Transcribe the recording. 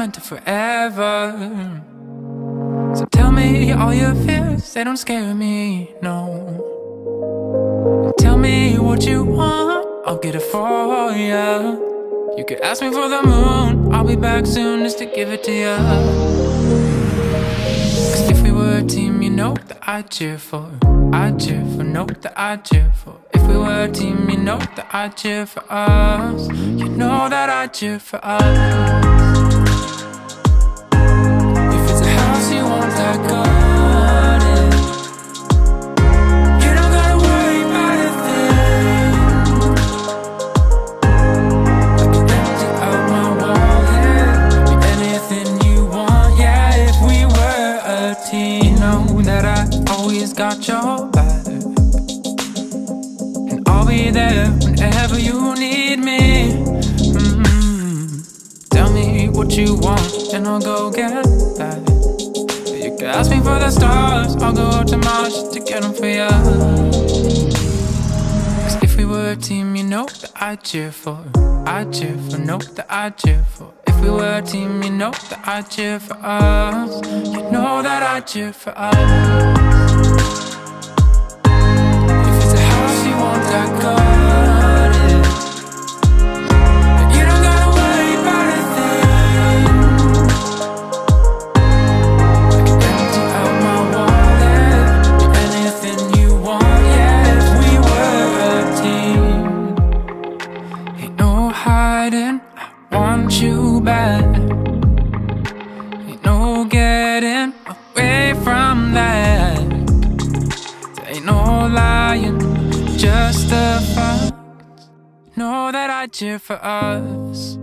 meant to forever. So tell me all your fears, they don't scare me, no. Tell me what you want, I'll get it for you. You could ask me for the moon, I'll be back soon just to give it to you. Cause if we were a team, you know that I'd cheer for. I'd cheer for, know that I'd cheer for. We were a team, you know that I'd cheer for us. You know that I'd cheer for us. If it's a house you want, I. I that I always got your back. Be there whenever you need me. Mm. Tell me what you want, and I'll go get that. You can ask me for the stars, I'll go out to Mars to get them for you. Cause if we were a team, you know that I'd cheer for. I'd cheer for, know that I'd cheer for. If we were a team, you know that I'd cheer for us. You know that I'd cheer for us. Want you back. Ain't no getting away from that. Ain't no lying, just the facts. Know that I cheer for us.